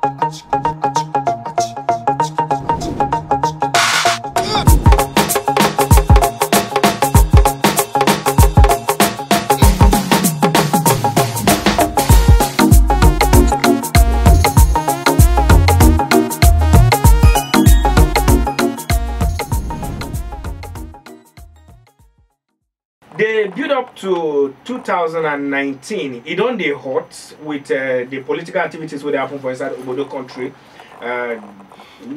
They 2019. It on the hot with uh, the political activities they happen for inside Obodo country. Uh,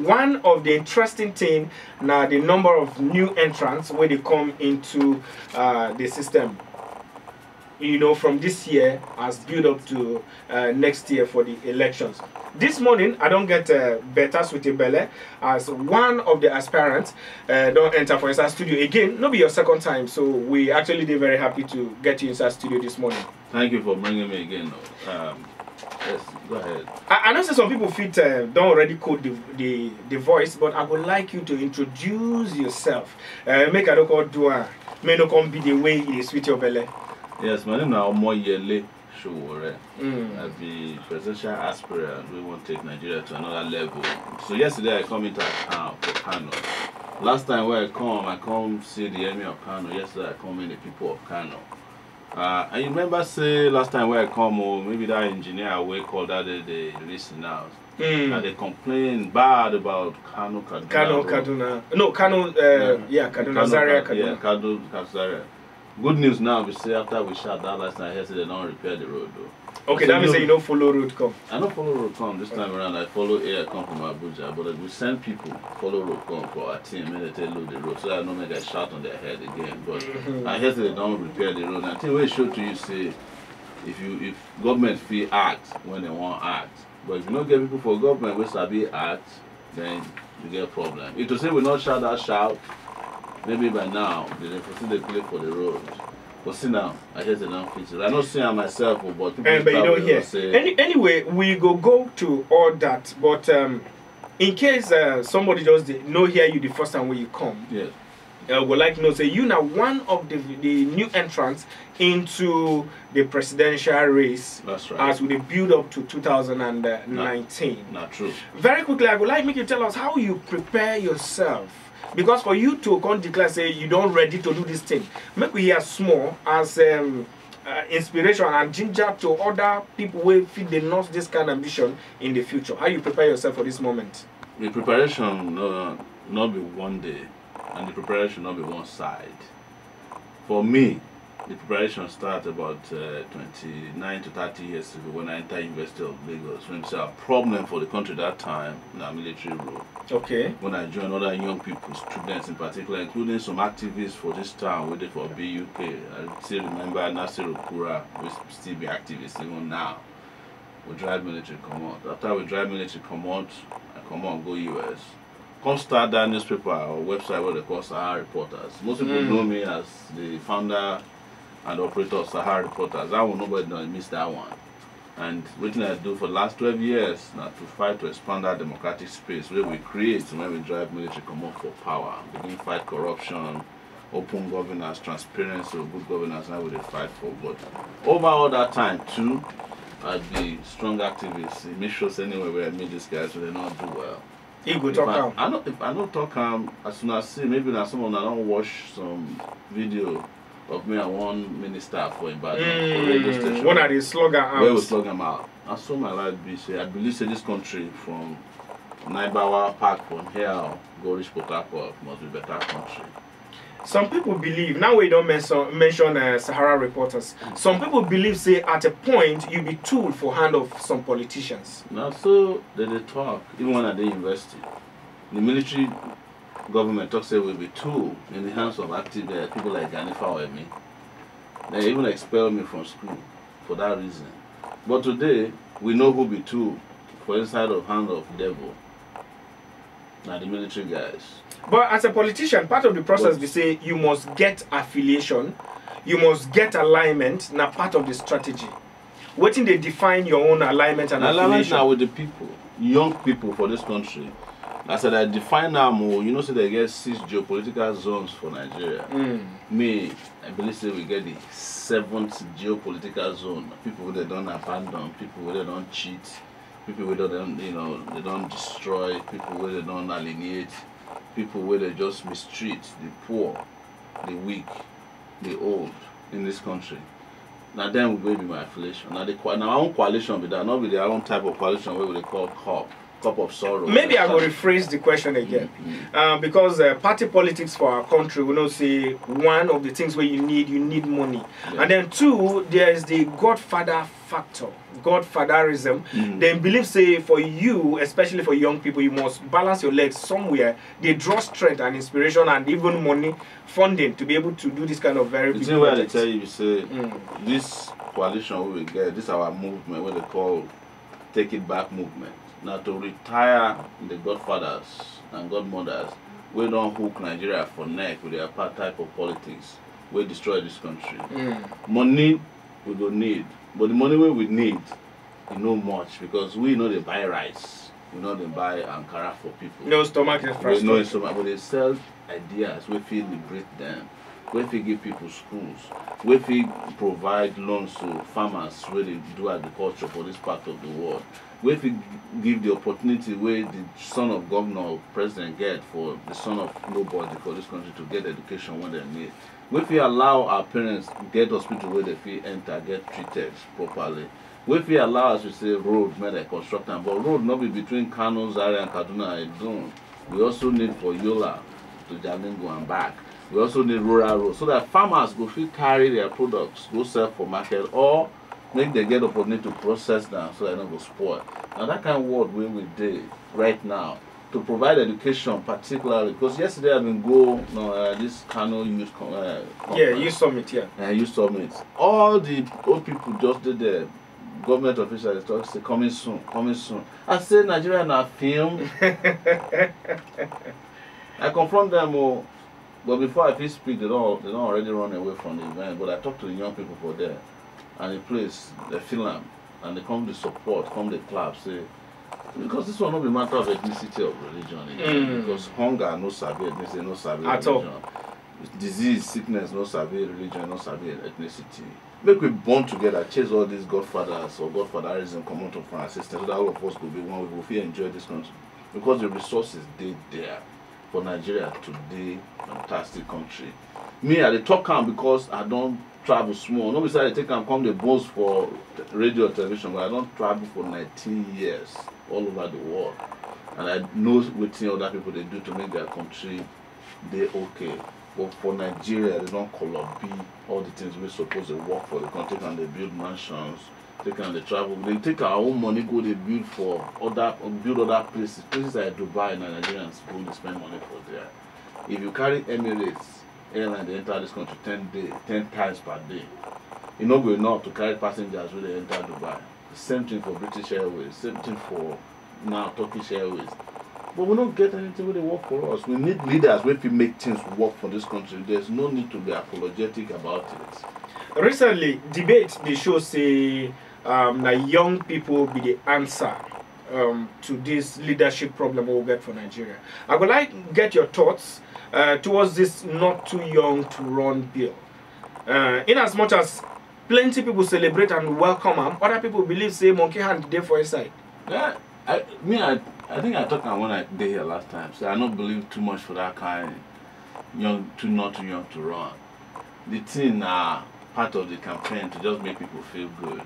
one of the interesting thing now the number of new entrants where they come into uh, the system. You know, from this year has built up to uh, next year for the elections. This morning, I don't get uh, better Sweetie Belle as one of the aspirants uh, don't enter for inside studio again. No be your second time, so we actually did very happy to get you inside studio this morning. Thank you for bringing me again. Um, yes, go ahead. I, I know some people fit uh, don't already code the, the the voice, but I would like you to introduce yourself. Uh, make I don't. May not come be the way it is with your belly. Yes, my name is Omoyele Showore. Mm. I be presidential aspirant. We want to take Nigeria to another level. So yesterday I come into town for Kano. Last time when I come, I come see the enemy of Kano. Yesterday I come in the people of Kano. Uh, you remember say last time when I come, oh, maybe that engineer we call that day they listen now. And Mm. they complain bad about Kano Kaduna. Kano. Kaduna. No, Kano, uh, yeah, Kaduna, Zaria, Ka- Yeah, Kaduna. Kano, Kano, Zaria. Good news now, we say after we shot that last night, I say they don't repair the road though. Okay, So that means you- don't follow road come. I don't follow road come this time around. I follow air come from Abuja, but we send people follow road come for our team and they tell load the road so I don't make a shout on their head again. But Mhm. I hear they don't repair the road. Until we show to you say if you if government feel act when they want act, but if you don't get people for government we sabi act, then you get problem. If to say we not shout that shout, maybe by now they dey still dey play for the road. But see now, I hear they don't. I don't see am myself, oh, but people Uh, but you start don't hear. say. Any, anyway, we go go to all that, but um, in case uh, somebody just dey no hear you the first time when you come, Yes. uh, would like to know say you now one of the the new entrants into the presidential race That's right. as we build up to 2019. Not true. Very quickly, I would like make you tell us how you prepare yourself. Because for you to come declare say you don't ready to do this thing, make we hear small as um, uh, inspiration and ginger to other people who feel they nurse this kind of ambition in the future. How you prepare yourself for this moment? The preparation no not be one day, and the preparation not be one side. For me, the preparation start about uh, 29 to 30 years ago when I entered University of Lagos. When a problem for the country that time, na military rule. Okay. When I joined other young people, students in particular, including some activists for this town, waiting for BUK. I still remember Nasir Okura, we still be activists even now. We drive military come out. After we drive military come out, I come out go US. Come start that newspaper or website where they call Sahara Reporters. Most people Mm. know me as the founder and operator of Sahara Reporters. That one nobody miss that one. And what I do for the last 12 years now to fight to expand that democratic space where we create when we drive military come out for power, begin fight corruption, open governance, transparency, good governance, now we dey fight for. But over all that time too, I'd be strong activists. It make sure anywhere where I meet these guys so they not do well. If talk I. I don't if I don't talk um as soon as I see maybe now someone I don't watch some video of me and one minister for Ibadan for radio Mm, station. one of the slogan where we slug them out. I saw my life be say I believe say this country from Naibawa Park from here go reach Port Harcourt must be better country. Some people believe now we don't mention mention uh, Sahara reporters. Some people believe say at a point you be tool for hand of some politicians. Now so they dey talk even when I dey university. The military government talks say we be tool in the hands of active uh, people like Ganifa or me. They even expel me from school for that reason. But today we know who be tool for inside of hand of devil. Now the military guys. But as a politician, part of the process But- we say you must get affiliation, you must get alignment, now part of the strategy. What Waiting they define your own alignment and And alignment affiliation. now with the people, young people for this country. I said I define now more. You know, say they get six geopolitical zones for Nigeria. Mm. Me, I believe say we get the seventh geopolitical zone. People they don't abandon, people they don't cheat, people wey don you know they don destroy people wey they don alienate people wey they just mistreat the poor the weak the old in this country na dem wey be my affiliation na the na our own coalition be that no be their own type of coalition wey we dey call cup of sorrow. Maybe I will rephrase the question again. Uh, because uh, party politics for our country, we know say one of the things where you need, you need money. Yeah. And then two, there is the godfather factor, godfatherism. Mm. Then believe say for you, especially for young people, you must balance your legs somewhere. They draw strength and inspiration and even money funding to be able to do this kind of very big thing i tell you say Mm. this coalition we get this our movement what they call take it back movement na to retire the godfathers and godmothers wey don hook nigeria for neck with their part type of politics wey destroy this country Mm. money we go need but the money wey we need e no much because we no dey buy rice we no dey buy ankara for people No stomach we know infrastructure. much but dey sell ideas wey fit liberate dem wey fit give people schools wey fit provide loans to farmers wey dey do agriculture for this part of the world wey fit give the opportunity wey the son of governor or president get for the son of nobody for this country to get education wey dem need? Wey fit allow our parents get hospital wey dem fit enter get treated properly? Wey fit allow as we say road make dem construct am but road no be between kano zaria and kaduna alone. We also need for yola to jalingo and back. We also need rural road so that farmers go fit carry their products go sell for market or make dem get opportunity to process them so e no go spoil. Na that kind world wey we dey right now to provide education particularly because yesterday I've been go no, uh, this kano youth con uh, Yeah, conference. you summit, yeah. uh, youth summit all the old people just dey there government officials dey talk say coming soon coming soon. I say nigeria na film. I confront them o but before i fit speak they don they don already run away from the event but i talk to the young people for there and the place they feel am and they come dey support come dey clap say because this one no be matter of ethnicity or religion again Mm. because hunger no sabi ethnicity no sabi At all. religion. Disease sickness no sabi religion no sabi ethnicity. Make we bond together chase all these godfathers or godfatherism comot from our system so that all of us go be one. We go fit enjoy this country. Because the resources dey there for nigeria to dey fantastic country. Me i dey talk am because i don travel small. No be say i take am come dey boast for radio or television but i don travel for nineteen years all over the world. And i know wetin other people dey do to make their country dey okay. But for nigeria they don kolobi all the things wey suppose dey work for the country. And dey build mansions take am dey travel. Dey take our own money go dey build for other build other places. Places like dubai na nigerians go dey spend money for there. If you carry emirates airline dey enter this country ten day ten times per day. E no go enough to carry passengers wey dey enter dubai. Same thing for british airways same thing for now turkish airways. But we no get anything wey dey work for us. We need leaders wey fit make things work for this country. There's no need to be apologetic about it. Recently debate dey show say um, na young people be the answer um, to this leadership problem we'll get for nigeria i would like get your thoughts uh, towards this not too young to run bill uh, in as much as plenty people celebrate and welcome am other people believe say monkey hand dey for inside Yeah, I me I I think I talked am when I dey here last time. So I don't believe too much for that kind young too not too young to run. The thing na part of the campaign to just make people feel good,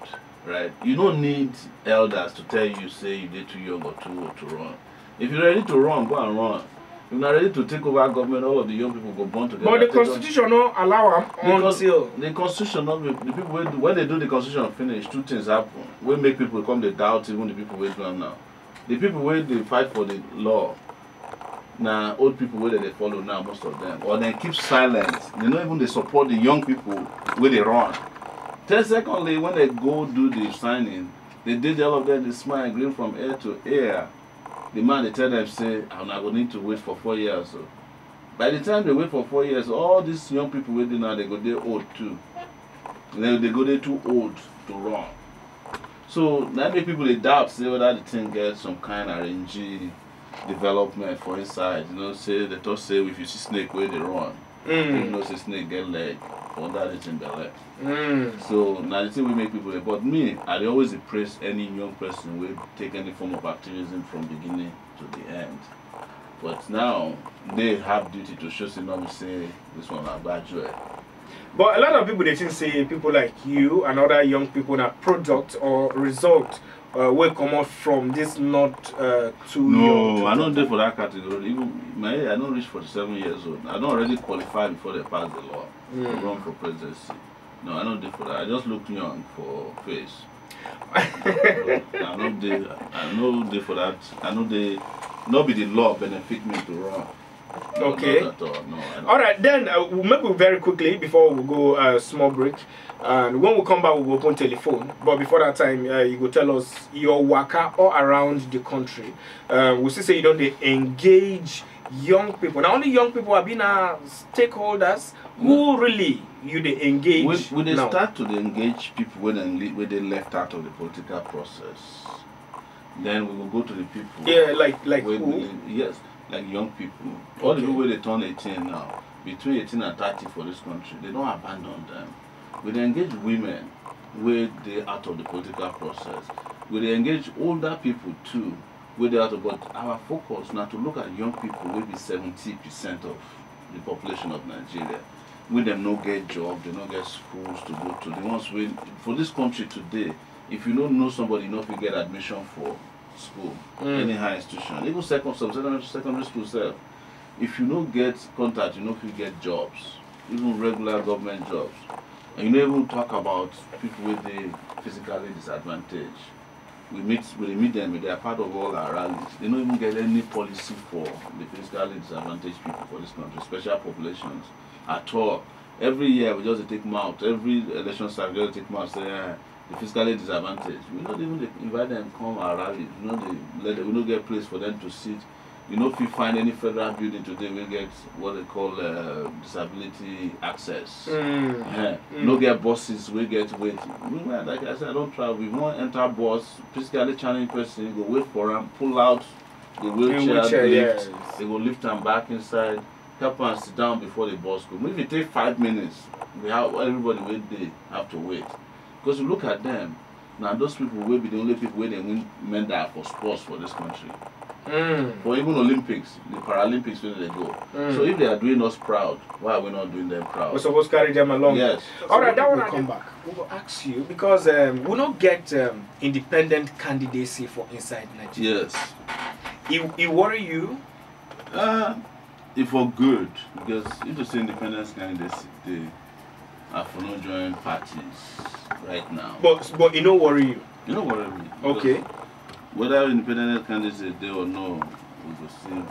right? You don't need elders to tell you say you dey too young or too old to run. If you're ready to run, go and run. If you're not ready to take over government, all of the young people go born together. but the on- constitution no allow because until the constitution the people when they do the constitution finish two things happen wey make people come dey doubt even the people wey do now the people wey dey fight for the law na old people wey dem dey follow now most of them or dem keep silent they no even dey support the young people wey dey run then secondly when they go do the signing they did all of them dey smile grin from ear to ear the man dey tell them say una go need to wait for four years So. by the time they wait for four years all these young people dey now they go dey old too. They, they go dey too old to run. So na make people dey doubt say whether the thing get some kind arrange development for inside. You know say they talk say if you see snake wey dey run you mm, know say snake get leg under the thing belle. Mm. So now the thing we make people but me, I always praise any young person wey take any form of activism from beginning to the end. But now they have duty to show say no say this one na gbajue. But a lot of people they think say people like you and other young people are product or result uh, will come out from this not uh, young. No, to- I no dey for that category. Even my age, I no reach forty-seven years old. I don already qualify before they pass the law to Mm. run for presidency. No, I no dey for that. I just look young for face. I no dey. I no dey for that. I no dey. No be the law benefit me to run. No, Okay. All. No. All right, then uh, maybe very quickly before we go uh, small break, and when we come back, we'll open telephone. But before that time, uh, you go tell us your waka all around the country. Uh, we see say you don't engage young people. Not only young people have been uh, stakeholders. Who really you dey engage we, we dey now? start to engage people when they, wey dey left out of the political process. Then we will go to the people. Yeah, like like who? yes, like young people. All the people dey turn 18 now, between 18 and 30 for this country, they don't abandon them. We engage women wey dey out of the political process. We engage older people too, wey dey out of but our focus na to look at young people wey be 70 percent of the population of Nigeria. Wey dem no get job, they no get schools to go to. The ones wey for this country today, if you no know somebody, you no fit get admission for school Mm. any high institution even second some secondary secondary school sef if you no get contact you no fit get jobs even regular government jobs and you no even talk about people wey dey physically disadvantaged we meet we meet them they are part of all our rallies. They no even get any policy for the physically disadvantaged people for this country special populations at all. Every year we just take out, every election cycle we just dey take mouth say eh the physically disadvantaged we no dey even invite them come our rallies we no dey let them we no get place for them to sit. You no fit find any federal building today wey get what they call uh, disability access. Mm. Eh, Mm. no get buses wey get wait. Like i said i don travel. You wan enter bus physically challenged person you go wait for am pull out the wheelchair, wheelchair, lift. yes. they go lift am back inside help am sit down before the bus go. If e take five minutes. We have everybody wey dey have to wait because you look at them na those people will be the only people wey dey win medal for sports for this country Mm. for even olympics the paralympics wey they go Mm. so if they are doing us proud why are we not doing them proud We're supposed to carry them along. yes All right, that one We'll I come back. We will ask you because um, we not get um, independent candidacy for inside Nigeria. yes It, it worry you? Uh, if for good, because if you say independence candidacy, they are for no join parties right now. But but it no worry you. you know what I mean? Okay. Whether independent candidates are there or no, we will still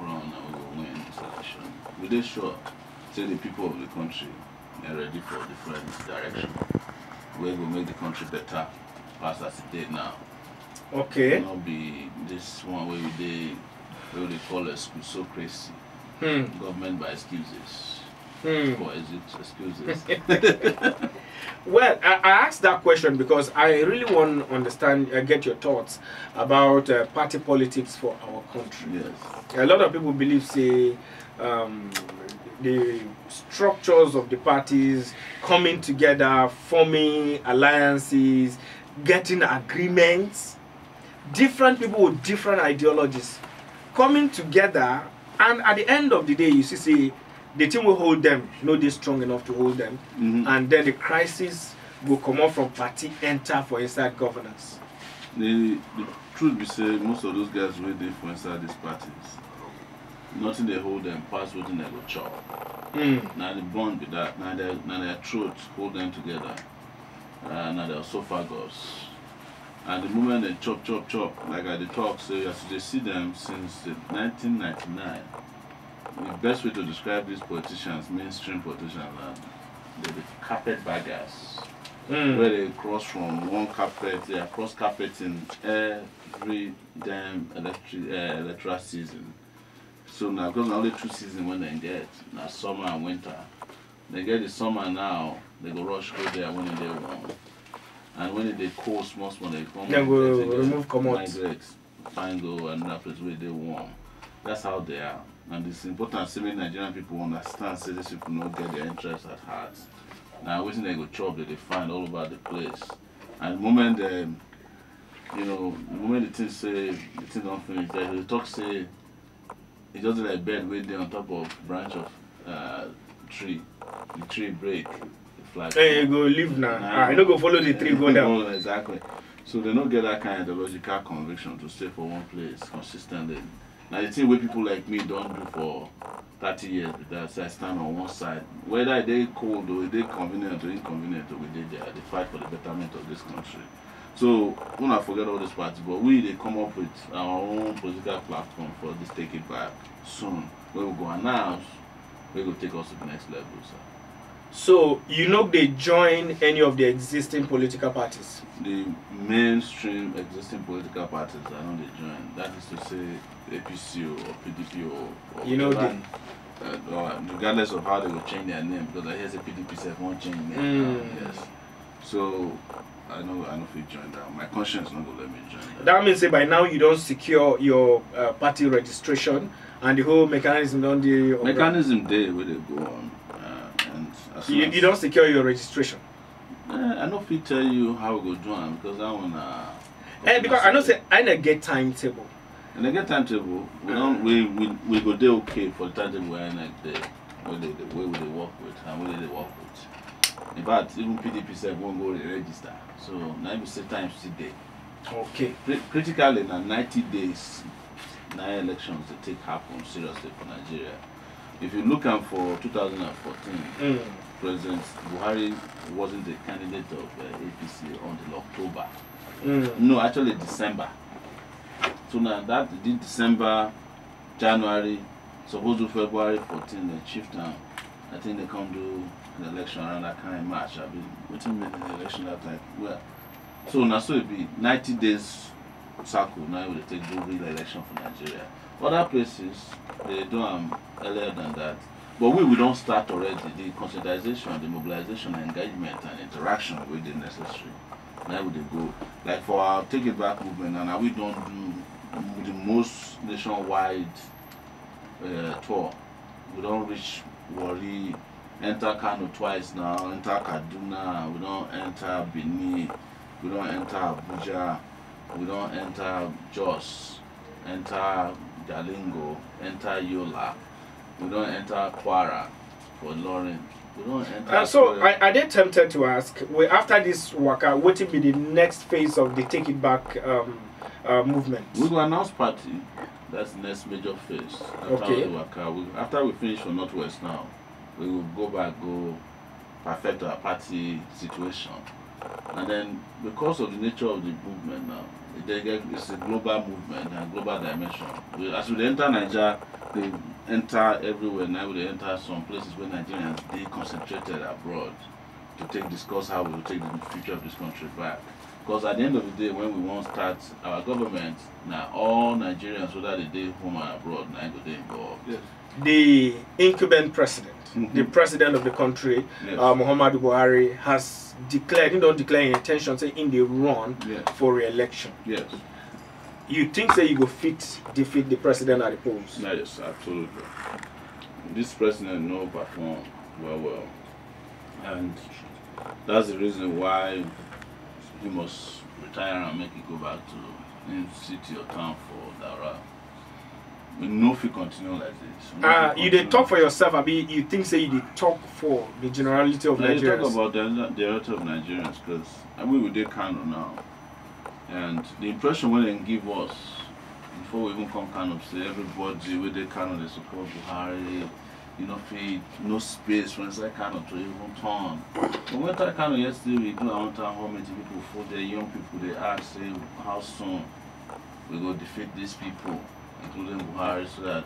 run and we will win this election. We dey sure say the people of the country are ready for different direction. We will make the country better pass as it did now. Okay. Not be this one where we wey they call excusocracy. Hmm. government by excuses. Hmm. Or is it excuses? Well, I, I asked that question because I really want to understand, uh, get your thoughts about uh, party politics for our country. yes. A lot of people believe, say, um, the structures of the parties coming together, forming alliances, getting agreements, different people with different ideologies coming together, and at the end of the day, you see, say, the team will hold them, no, they strong enough to hold them, Mhm. and then the crisis will come out from party enter for inside governance. The, the truth be said, most of those guys wey dey for inside these parties, nothing they hold them pass wetin dem go chop. Mm. Na the bond be that. Na their na their throat hold them together. Uh, na their esophagus. And the moment they chop chop chop, like I dey talk say as you dey see them since the 1999. The best way to describe these politicians, mainstream politicians, they be carpet baggers. Mm. where they cross from one carpet, they are cross carpeting every damn electric uh, electoral season. So now, because only two seasons when they get, now summer and winter. They get the summer now, they go rush go there when they warm. And when they cold small small, they come. Go they take remove comot. Migrate, find go another place where they warm. That's how they are. And it's important say make nigerian people understand say these people no get their interests at heart na wetin dem go chop dem dey find all over the place and the moment dem you know the moment the thing say the thing don finish dem dey talk say e just like bed dey on top of branch of uh, tree the tree break the flag Hey, you go leave now. I no go follow the tree go down. Exactly. So they don't get that kind of ideological conviction to stay for one place consistently. Now the thing where people like me don't do for 30 years say I stand on one side. Whether they cold or they convenient or inconvenient or we did there, they fight for the betterment of this country. So when I forget all this parts, but we they come up with our own political platform for this take it back soon. We will go announce we will take us to the next level, sir. So you know they join any of the existing political parties. The mainstream existing political parties are not they join. That is to say APC or PDP or, or You know whatever, uh, regardless of how they will change their name because I hear say PDP self won't change name. Mm. Yes. So I know I know if you join that. My conscience not gonna let me join that. That means say by now you don't secure your uh, party registration and the whole mechanism don't the Mechanism day where they go on. Uh, and as You, you don't secure your registration. Eh, I if you tell you how we go do am because that one uh And because I know say I not get timetable. And they get timetable. We don't. We we we go dey okay for the timetable we are like the way they the way we dey work with and way they dey work with. In fact, even PDP sef won't go re-register. So now we say time still dey. Okay. Cri- critically na ninety days na elections dey take happen seriously for Nigeria. If you look am for two thousand and fourteen, Mm. President Buhari wasn't the candidate of uh, APC until October. Mm. No, actually December. So now that the December, January, suppose to February 14, they shift now. I think they come do an election around that kind of March. I mean, waiting made the election that time. Well, so now so it be 90 days circle now will take do real election for Nigeria. Other places they do um earlier than that. But we we don't start already. The conscientization, the mobilization, engagement, and interaction with the necessary. Now we go. Like for our Take It Back movement, and we don't do the most nationwide uh, tour. We don't reach Warri, enter Kano twice now, enter Kaduna, we don't enter Benin, we don't enter Abuja, we don't enter Jos, enter Jalingo, enter Yola, we don't enter Kwara for Lauren. We don't enter. Uh, so are, are they tempted to ask, well, after this waka, what will be the next phase of the Take It Back um, uh, movement? We will announce party. That's the next major phase. After Okay. we work out, we, after we finish for Northwest now, we will go back, go perfect our party situation. And then because of the nature of the movement now, it's a global movement and global dimension. We, as we enter Nigeria, enter everywhere. Now they enter some places where Nigerians they concentrated abroad to take discuss how we will take the future of this country back. Because at the end of the day, when we want to start our government, now all Nigerians, whether they dey home and abroad, now go dey involved. Yes. The incumbent president, Mhm. the president of the country, Yes. uh, Muhammadu Buhari, has declared, he don't declare intention, say in the run yes. for re-election. Yes. You think say you go fit defeat the president at the polls? Yes, absolutely. This president know perform well, well, and that's the reason why he must retire and make it go back to in city or town for Dara. We if he continue like this. no Uh, fit you dey continue. talk for yourself, Abi. You think say you dey talk for the generality of Now you talk Nigerians? about the rest of Nigerians because I mean we dey Kano now, and the impression wey dem give us before we even come Kano say everybody wey dey Kano dey support Buhari, you know fit no space for inside Kano to even turn. When we enter Kano yesterday we do our town hall meeting people full there young people dey ask say how soon we go defeat these people including Buhari so that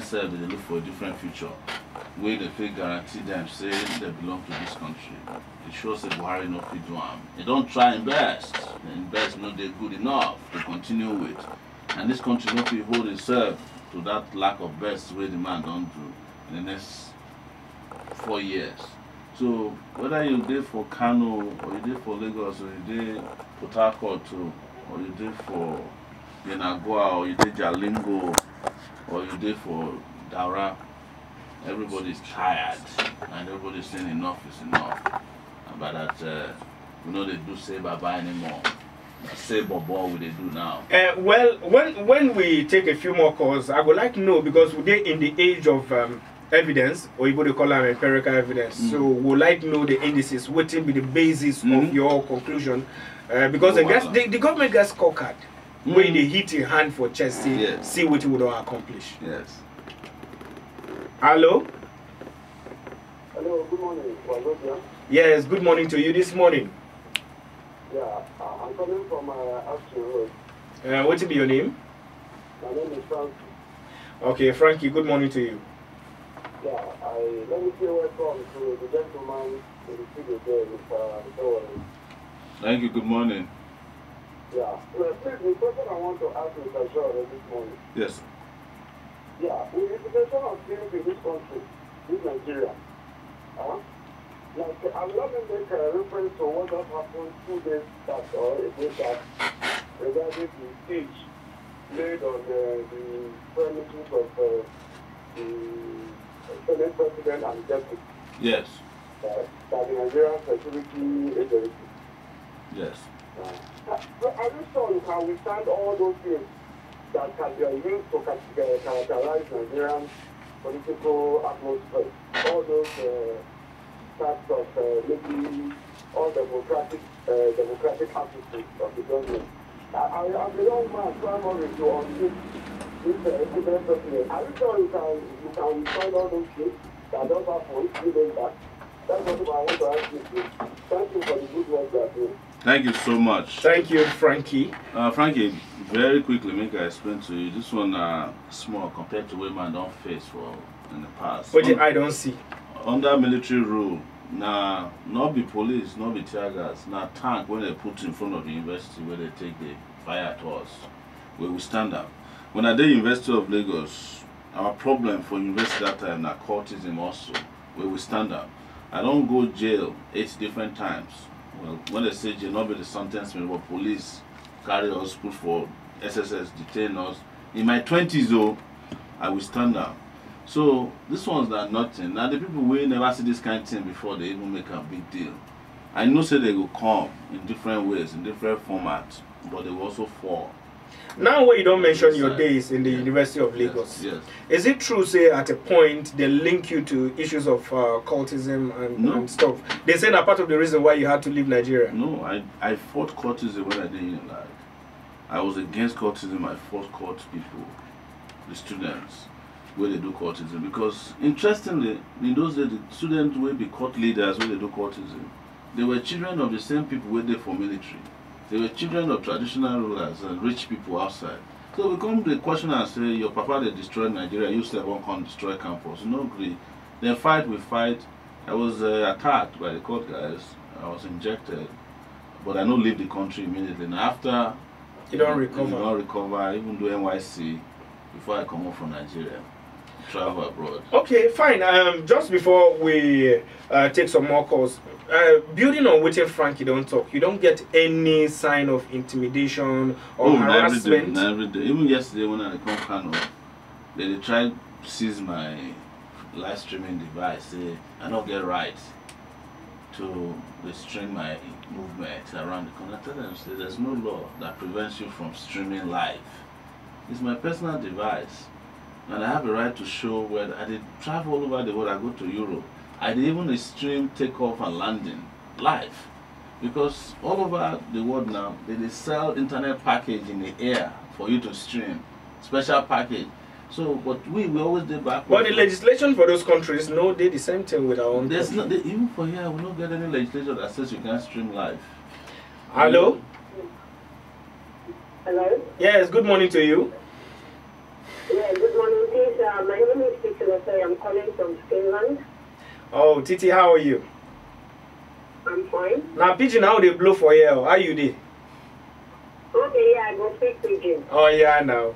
sef dey look for a different future wey dey fit guarantee dem say dem belong to dis country. E show say buhari no fit do am. E don try im best im best no dey good enough. To continue with. And dis country no fit hold itself to dat lack of best wey di man don do in the next four years. So whether you dey for kano or you dey for lagos or you dey port harcourt or you dey for yenagoa or you dey jalingo or you did for Daura, everybody's tired and everybody's saying enough is enough. But that uh, we know they do say bye bye anymore. Say bobo we they do now. Uh, well, when when we take a few more calls, I would like to know because we're in the age of um, evidence, or you would call them empirical evidence. Mm. So we would like to know the indices, what will be the basis Mhm. of your conclusion, uh, because the, gas, the, the government gets scorecard. Mm. When they hit in hand for chest, see, Yes. see what you would accomplish. Yes. Hello? Hello, good morning. Yes, good morning to you this morning. Yeah, uh, I'm coming from uh, Ashton Road. Uh, what will be your name? My name is Frankie. Okay, Frankie, good morning to you. Yeah, I let me say welcome to the gentleman in the studio there, Mr. Dowell. Thank you. Good morning. Yeah, well, please, the question I want to ask Mr. Shaw this morning. Yes. Yeah, with the situation of things in this country, this Nigeria, uh, like I'm not going to make a reference to what has happened two days back or a day back regarding the speech made on uh, the premises of uh, the Senate President and Deputy Yes. uh, by the Nigerian Security Agency. Yes. So are you sure you can withstand all those things that can be used to characterize Nigerian political atmosphere? All those uh, types of uh, maybe all democratic uh, democratic attitudes of the government. I, I, as a young man clamoring to unseat this uh, president president, are you sure you can you can withstand all those things that don't happen three days back? That's what I want to ask you. Thank you for the good work you are doing. Thank you so much. Thank you, Frankie. Uh, Frankie, very quickly, make I explain to you. This one uh, small compared to what man don't face for in the past. What Un- I don't see. under military rule, na not be police, not be tear gas, na tank when they put in front of the university where they take the fire at us, we will stand up. When I did University of Lagos, our problem for university that time na cultism also, where we will stand up. I don't go jail eight different times. Well, when they say be the sentence me, but police carry us, put for SSS, detain us. In my twenties though, I will stand up. So this one's not nothing. Now the people wey never see this kind of thing before they even make a big deal. I know say they go come in different ways, in different formats, but they will also fall. Now, where you don't mention your Yes, days in the yes, University of Lagos, Yes. is it true, say, at a point they link you to issues of uh, cultism and, No. and stuff? They say that part of the reason why you had to leave Nigeria. No, I, I fought cultism when I did Unilag. I was against cultism, I fought court people, the students, where they do cultism. Because interestingly, in those days, the students will be court leaders where they do cultism. They were children of the same people where they for military. They were children of traditional rulers and rich people outside. So we come to the question and say, your papa they destroyed Nigeria, you still won't come destroy campus. No agree. Then fight we fight. I was uh, attacked by the court guys. I was injected, but I don't leave the country immediately. And after You don't recover. you recover. don't recover. I even do NYSC before I come home from Nigeria, travel abroad. Okay, fine. Um, just before we uh, take some more calls, uh, building on what Frankie don't talk, you don't get any sign of intimidation or oh, na Every day, every day. Even yesterday when I come Kano, they, they tried to seize my live streaming device. Say I don't get right to restrain my movement around the country. I tell them, say there's no law that prevents you from streaming live. It's my personal device, and I have a right to show where I did travel all over the world. I go to Europe. I did even stream takeoff and landing live because all over the world now they, they sell internet package in the air for you to stream special package so but we we always did back But the legislation for those countries, no, they the same thing with our own. there's country. not they, even for here we don't get any legislation that says you can't stream live Hello? Hello? Yes, good morning to you. Yeah, good morning. Please, uh, my name is Peter Lefay. I'm calling from Finland. Oh, Titi, how are you? I'm fine. Now, pigeon, how they blow for you? How you did? Okay, yeah, I go speak to you. Oh, yeah, now.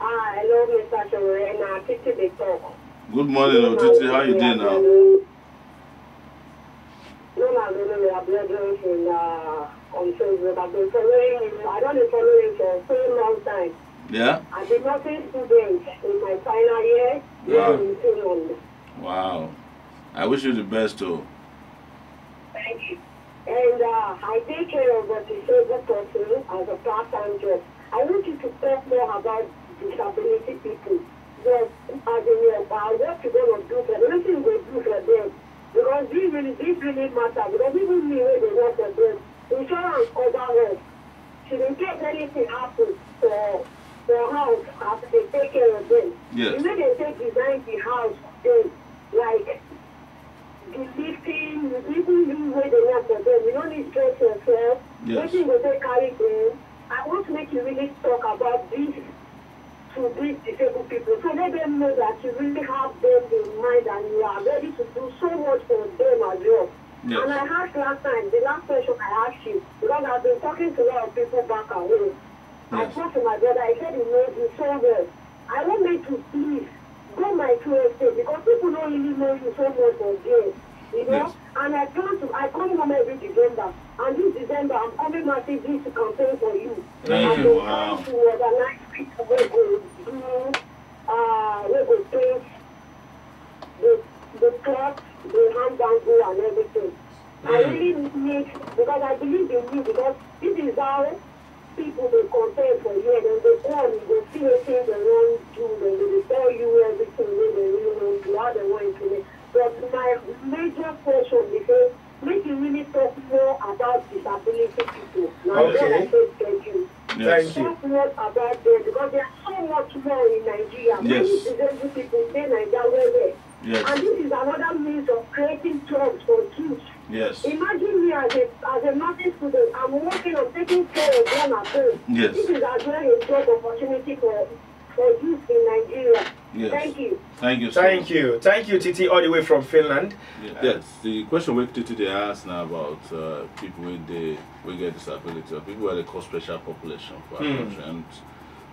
Ah, hello, Mr. Shore, and uh, Titi they talk. good morning Otiti how you doing now No, no, no, no, we are brethren in, uh, on Facebook. I've been following you. I don't been following you for a very long time. Yeah. As a nursing student in my final year Wow. in Finland. Wow. I wish you the best too. Thank you. And uh, I take care of a disabled person as a part-time job. I want you to talk more about disability people. But as in uh, what you're going to do for them, anything you will do for them. Because this really, this really matters. Because even me, when they work for them, insurance cover. Should in case anything happens for for house, after they take care of them. Yes. The way they take design the house, they, like the lifting, the people you where they work for them. You don't need stress yourself. Yes. Waiting go take carry them. I want to make you really talk about this to these disabled people. So let them know that you really have them in mind and you are ready to do so much for them as well. Yes. And I asked last time, the last question I asked you, because I've been talking to a lot of people back at home. I talked to my brother, I said he knows you so well. I want me to please go my because people don't really know you so much for there. You know? Yes. And I plan to I come home every December. And this December I'm coming massively to campaign for you. Thank I've you. Wow. to organize people where go do uh go paint the the cloth, the hand bangle and everything. I Mm. really need because I believe in you because this is how people dey compare for here dem dey come you go see wetin dem wan do dem go dey tell you everything wey dem really wan do how dem wan implement but my major question be say make you really talk more about disability people na Okay. there i take get you Yes. Thank you. talk more about them because there are so much more in nigeria many Yes. disabled people dey naija well well Yes. and this is another means of creating jobs for youth Yes. Imagine me as a as a nursing student, I'm working on taking care of one at home. Yes. This is as well a job opportunity for for youth in Nigeria. Yes. Thank you. Thank you so Thank much. you. Thank you, Titi, all the way from Finland. Yes, the question we they asked now about uh, people with the we get disability or people where they call special population for our Hmm. country. And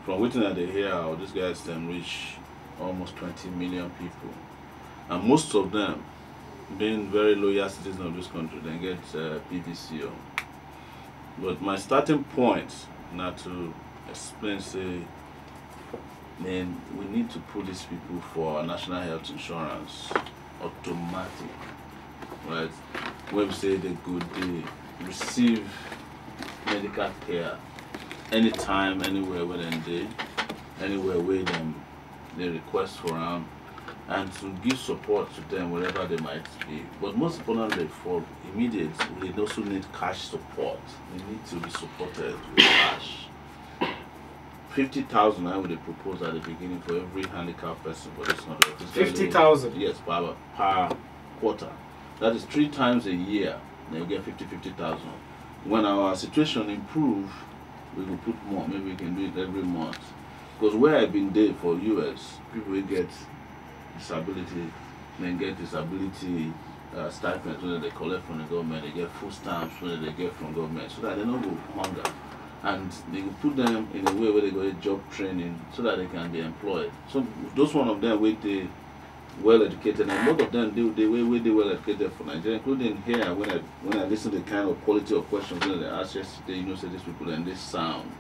from waiting that they hear how these guys can reach almost 20 million people. And most of them being very loyal citizens of this country, they get uh, PVCO. But my starting point now to explain say then we need to put these people for national health insurance automatic right when we say they could they receive medical care anytime anywhere where dem dey anywhere where them they request for them and to give support to them wherever they might be but most importantly for immediate we also need cash support they need to be supported with cash fifty thousand I would propose at the beginning for every handicapped person but it's not. Physically- 50,000? Yes, per per quarter. That is three times a year. Then you get 50, 50,000. When our situation improve, we will put more. Maybe we can do it every month. Because where I've been there for US, people will get disability, then get disability uh, stipends when they collect from the government, they get food stamps when they get from government, so that they don't go hunger. And they will put them in a way where they go get job training so that they can be employed. So those one of them with the well educated and most of them they they way way they well educated for Nigeria, including here when I when I listen to the kind of quality of questions that they asked yesterday, you know, say these people and this sound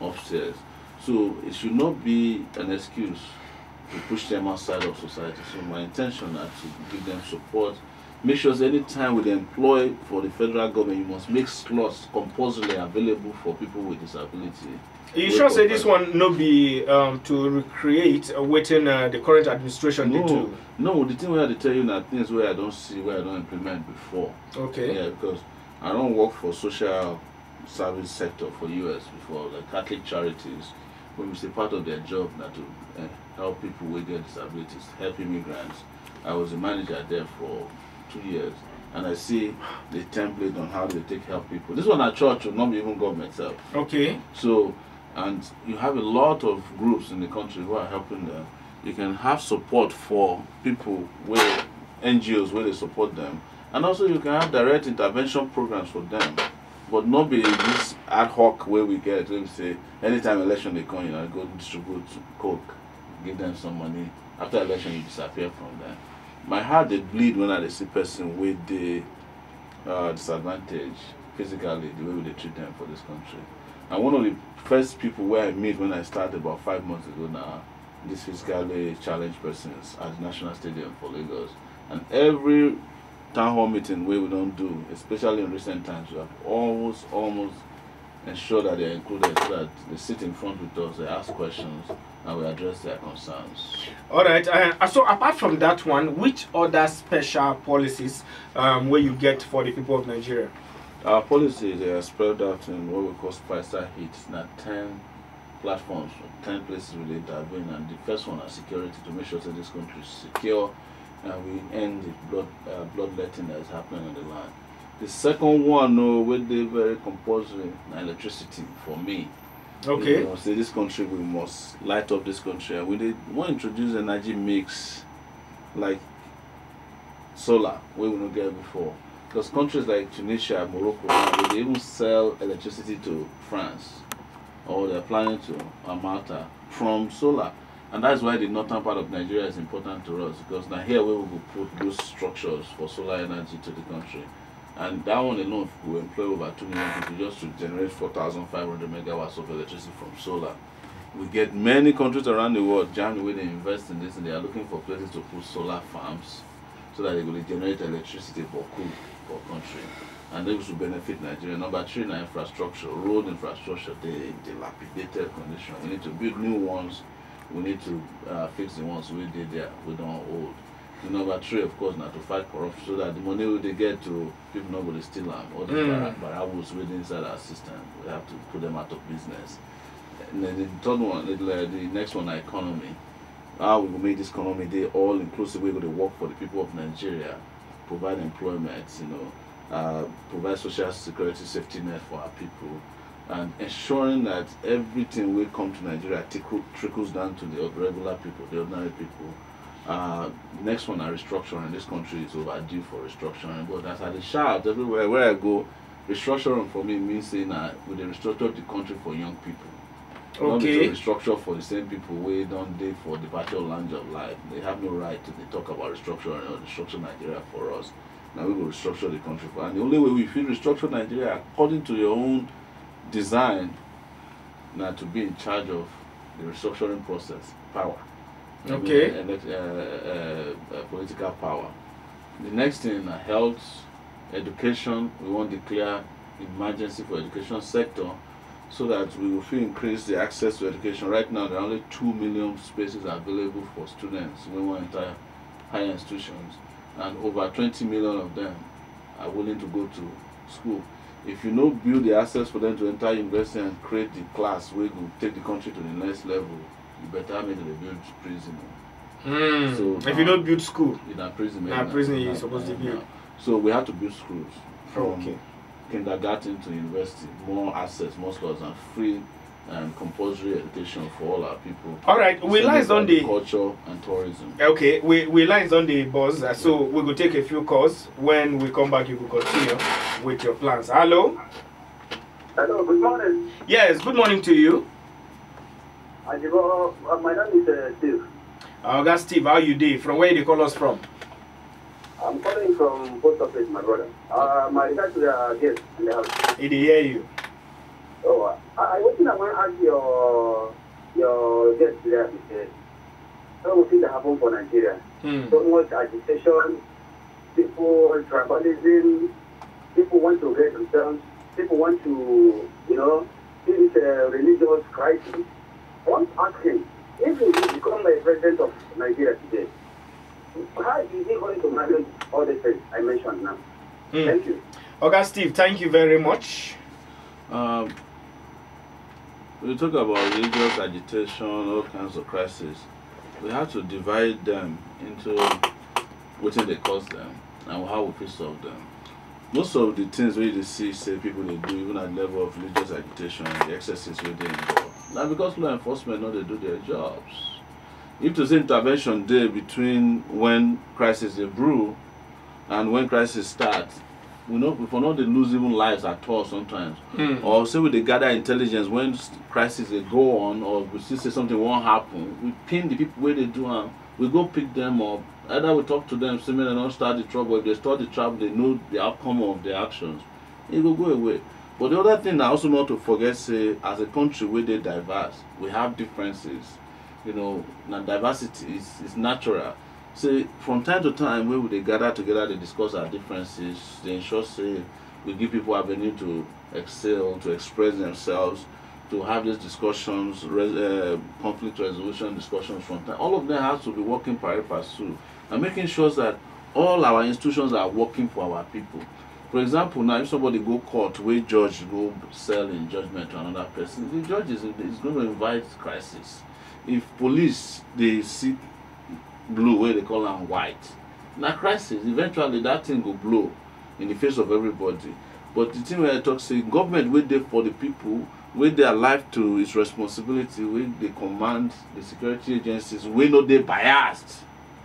upstairs. So it should not be an excuse to push them outside of society. So my intention is to give them support. Make sure that any time we employ for the federal government, you must make slots compulsorily available for people with disability. You sure say this one no be um, to recreate uh, waiting uh, the current administration did No, no, the thing where I dey tell you now things where I don't see, where I don't implement before. Okay. Yeah, because I don't work for social service sector for US before, like Catholic charities. When we say part of their job now to uh, help people with their disabilities, help immigrants. I was a manager there for two years, and I see the template on how they take help people. This one at church will not be even government itself. Okay. So, and you have a lot of groups in the country who are helping them. You can have support for people where NGOs where they support them, and also you can have direct intervention programs for them, but not be this ad hoc where we get. Let me say, anytime election they come, you know, go distribute coke, give them some money. After election, you disappear from them. My heart they bleed when I see person with the uh, disadvantage physically the way we treat them for this country. And one of the first people where I meet when I started about five months ago now, these physically challenged persons at the National Stadium for Lagos. And every town hall meeting we don't do, especially in recent times, we have almost almost ensure that they're included so that they sit in front with us, they ask questions, and we address their concerns. All right. Uh, so apart from that one, which other special policies um, will you get for the people of Nigeria? Our policies are spread out in what we call spicer hits. Now, 10 platforms, 10 places we intervene. And the first one is security to make sure that this country is secure and we end the blood uh, bloodletting that is happening on the land. The second one, no, oh, with the very compulsory electricity for me. Okay. You know, say this country we must light up this country and we did want to introduce energy mix like solar we will not get before. Because countries like Tunisia, Morocco, they even sell electricity to France or they're planning to uh, Malta from solar. And that's why the northern part of Nigeria is important to us because now here we will put those structures for solar energy to the country. And that one alone will employ over 2 million people just to generate 4,500 megawatts of electricity from solar. We get many countries around the world, Germany, where they invest in this and they are looking for places to put solar farms so that they will generate electricity for cool for country and those will benefit Nigeria. Number three, na infrastructure, road infrastructure, they in dilapidated condition. We need to build new ones. We need to uh, fix the ones we did there. We don't old. The number three, of course, now to fight corruption so that the money we they get to people not going to steal them. All the mm. within inside our system, we have to put them out of business. And then the third one, the, the next one, economy. How we will make this economy they all inclusive. We're going to work for the people of Nigeria provide employment, you know, uh, provide social security safety net for our people, and ensuring that everything we come to Nigeria trickle, trickles down to the regular people, the ordinary people. Uh, next one, our restructuring. This country is overdue for restructuring, but as I shout everywhere where I go, restructuring for me means saying that we restructure the country for young people. Okay. Not restructure for the same people we don't date for the virtual lounge of life. They have no right to they talk about restructuring or restructure Nigeria for us. Now we will restructure the country for and the only way we feel restructure Nigeria according to your own design now to be in charge of the restructuring process, power. Okay. I mean, uh, uh, uh, political power. The next thing, uh, health, education, we want to declare emergency for education sector so that we will increase the access to education. Right now, there are only 2 million spaces available for students when we enter higher institutions, and over 20 million of them are willing to go to school. If you know build the access for them to enter university and create the class where will take the country to the next level, you better make the build prison. Mm. So if you don't build school, in a prison, now prison is supposed to build. So we have to build schools. From, okay kindergarten to university, more access, more scholars, and free and compulsory education for all our people. All right, we lines on the culture and tourism. Okay, we we lines on the buzz, uh, so we will take a few calls. When we come back, you will continue with your plans. Hello. Hello. Good morning. Yes. Good morning to you. Uh, my name is uh, Steve. Uh, that's Steve. How you doing? From where you call us from? I'm calling from post office, my brother. Uh, my regards to the guest in the house. He hear you. Oh, uh, I, I want to ask your your guest there. He said, "What things that happen for Nigeria? Hmm. So much agitation, people tribalism, people want to get themselves, people want to, you know, this is a religious crisis. I want to ask him, if he become a president of Nigeria today, how is he going to manage all the things I mentioned now? Mm. Thank you. Okay, Steve, thank you very much. Um, we talk about religious agitation, all kinds of crises. We have to divide them into what they cause them and how we solve them. Most of the things we see, say people they do, even at level of religious agitation, the excesses where they involve. Now, because law enforcement know they do their jobs if there's intervention there between when crisis dey brew and when crisis start we no we for no dey lose even lives at all sometimes. Mm. or say we dey gather intelligence when crisis dey go on or we see say something wan happen we pin the people wey dey do am we go pick them up. Either we talk to them say make dem no start the trouble. If they start the trouble they know the outcome of their actions. E go go away. But the other thing na also not to forget say as a country wey dey diverse we have differences you know diversity is is natural. So from time to time we dey gather together dey discuss our differences dey ensure say we give people avenue to excel to express themselves to have these discussions res uh, conflict resolution discussions from time all of them have to be working pari passu and making sure that all our institutions are working for our people. For example now if somebody go court wey judge go sell in judgement to another person the judge is is going to invite crisis if police dey see blue wey dey call am white na crisis. Eventually that thing go blow in the face of everybody. But the thing wey i talk say government wey dey for the people wey dey alive to its responsibility wey dey command the security agencies wey no dey biased.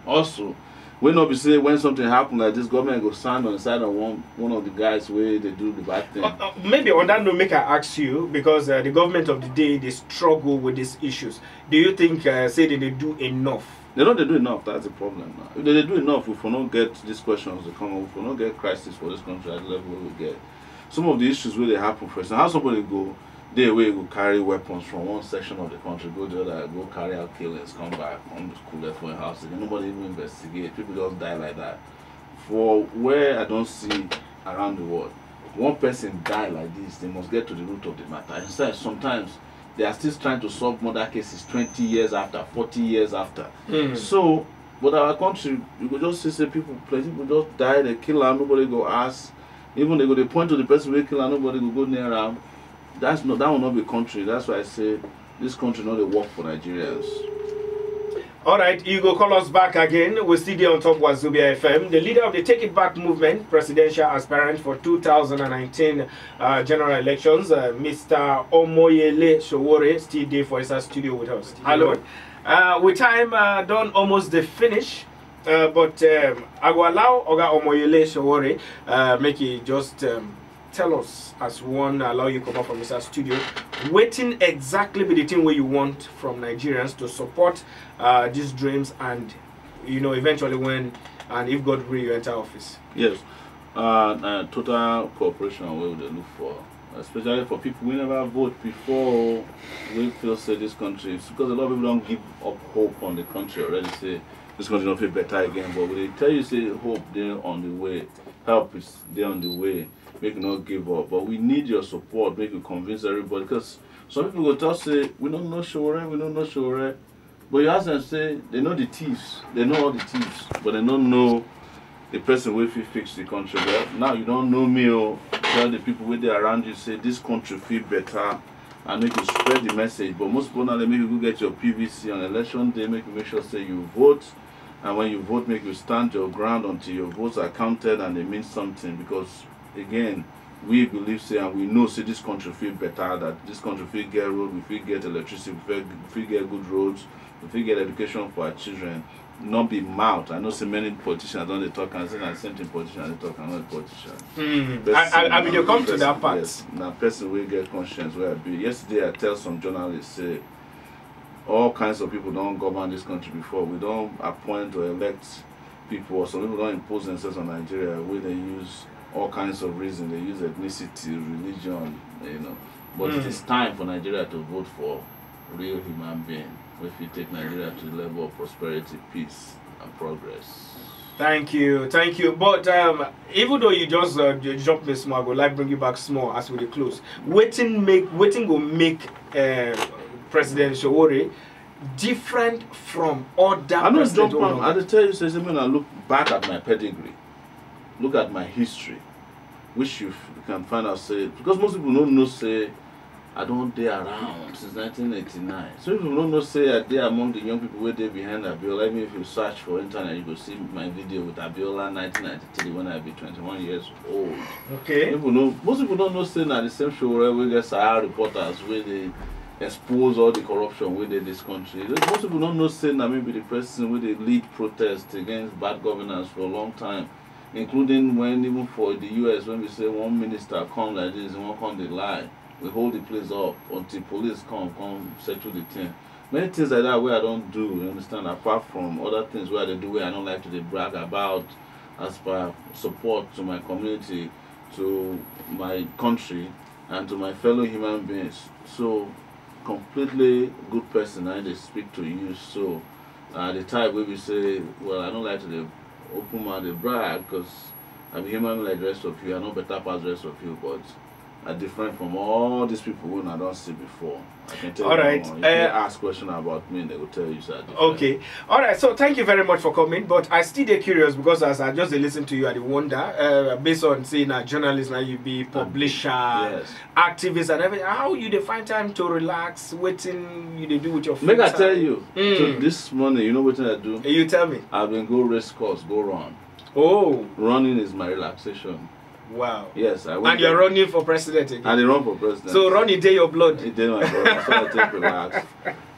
Also wey no be say when something happen like this government go stand on the side of one one of the guys wey dey do the bad thing. Uh, uh, maybe on that note, make I ask you because uh, the government of the day they struggle with these issues. Do you think uh, say they do enough? they no dey do enough that's the problem now if they dey do enough we for no get these questions dey come up we for no get crisis for this country at the level wey we get some of the issues wey dey happen for example how somebody go dey wey go carry weapons from one section of the country go the other go carry out killings come back come cool there for im house again. Nobody even investigate. People just die like that. For where i don see around the world one person die like this they must get to the root of the matter. Instead sometimes they are still trying to solve murder cases twenty years after forty years after. Hmm. so but our country you go just see say people plenty people just die they kill am nobody go ask. Even they go dey point to the person wey kill am nobody go go near am that's not that will not be country that's why i say this country not a work for nigerians All right, you go call us back again. We're still there on top Wazobia FM. The leader of the Take It Back movement, presidential aspirant for 2019 uh, general elections, uh, Mr. Omoyele Sowore, still there for his studio with us. Hello. Uh, with time uh, done almost the finish. Uh, but um, I will allow Oga Omoyele Sowore uh, make it just um, tell us as one allow you come out from Mr. Studio, waiting exactly be the thing where you want from Nigerians to support uh, these dreams and you know eventually when and if God will you enter office. yes uh, na total cooperation we dey look for especially for people wey never vote before We feel say this country it's because a lot of people don't give up hope on the country already say this country no feel better again but we dey tell you say hope dey on the way help is dey on the way make you no give up but we need your support make you convince everybody because some people go tell say we don't know Sowore we don't know Sowore but you ask them say they know the thieves they know all the thieves but they don't know the person wey fit fix the country. Well now you don't know me o tell the people wey dey around you say this country fit better and make you spread the message. But most importantly make you go get your pvc on election day make you make sure say you vote. And when you vote make you stand your ground until your votes are counted and they mean something because again we believe say and we know say this country fit better that this country fit get road we fit get electricity we fit, we fit get good roads we fit get education for our children not be mouth i know say many politicians don dey talk am say na the same thing politicians dey talk am not politicians. Mm. I, I, I mean, you come to that part. Yes, na person wey get conscience wey I be. Yesterday I tell some journalists say all kinds of people don govern this country before. We don appoint or elect people or some people don impose themselves on Nigeria wey dey use all kinds of reasons. They use ethnicity, religion, you know. But it Mm. is time for Nigeria to vote for real human being If we take Nigeria to the level of prosperity, peace and progress. Thank you, thank you. But um, even though you just uh, you jump me small, I go like bring you back small as we close. Waiting make waiting go make uh, President Sowore different from other I president jump wey am. we I tell you say I look back at my pedigree, look at my history, which you f- can find out say because most people don't know say I don dey around since 1989. So people no know say I dey among the young people wey dey behind Abiola. Even if you search for internet, you go see my video with Abiola 1993 when I be 21 years old. Okay. People know most people don't know say na the same show wey get Sahara reporters wey dey expose all the corruption wey dey this country. Most people don't know say na me be the person wey dey lead protest against bad governance for a long time. Including when even for the US when we say one minister come like this, and one come dey lie. We hold the place up until police come come settle the thing. Many things like that wey I don't do, you understand, apart from other things where they do wey I don't like to dey brag about as per support to my community to my country and to my fellow human beings. So completely good person I they speak to you. So uh, the type where we say, well, I don't like to dey open mouth dey brag because I'm human like the rest of you. I know better past the rest of you, but I different from all these people who I don't see before. I can tell All you. right, now, If uh, you ask question about me, and they will tell you. Sir, Okay. All right. So thank you very much for coming. But I still dey curious because as I just listen to you, I wonder, uh, based on saying a journalist now you be publisher, Yes. activist and everything, how you define time to relax, waiting you do with your Make I tell you, Mm. so this morning, you know what I do? Eh, You tell me. I've been go race course, go run. Oh, Running is my relaxation. Wow. Yes, I went And you're running for president again. And they run for president. So run it day your blood. It did my brother. So I take relax.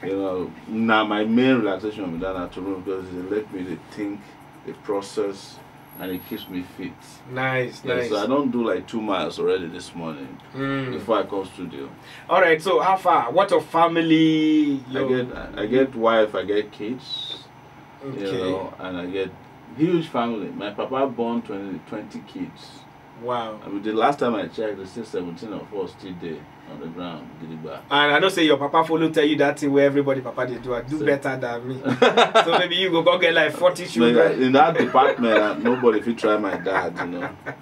You know, now my main relaxation with that run because it let me to think, the process, and it keeps me fit. Nice, Yeah, nice. so I don't do like two miles already this morning Mm. before I come studio. All right. So how far? What of family? I get I get wife, I get kids, Okay. you know, and I get huge family. My papa born 20, 20 kids. Wow. I mean, the last time I checked, there's still 17 of us still there on the ground, gidigba. And I know say your papa follow tell you that thing where everybody papa they do. I do So- better than me. so maybe you go go get like 40 Like, children. in that department, uh, nobody fit try my dad, you know.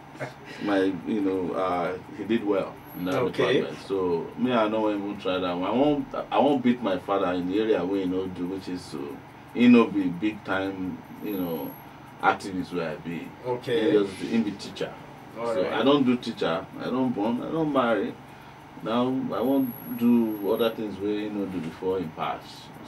My, you know, uh, he did well in that Okay. department. So me, I don't even try that one. I won't, I won't beat my father in the area where you know do, which is to, you know, be big time, you know, activist where I be. He Okay. just in be teacher. All so right. I don't do teacher. I don't born. I don't marry. Now I won't do other things we you know do before in pass.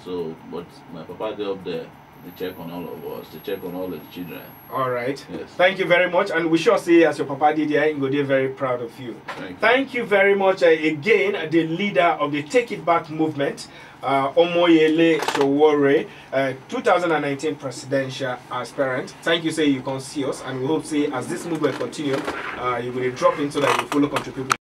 So, but my papa dey up there. They check on all of us. They check on all the children. All right. Yes. Thank you very much. And we sure see as your papa did here, Ngo dey very proud of you. Thank you. Thank you very much uh, again, the leader of the Take It Back movement, uh, Omoyele Sowore, uh, 2019 presidential aspirant. Thank you, say you can see us, and we hope say as this movement continue, uh, you will drop in so that you follow contribute.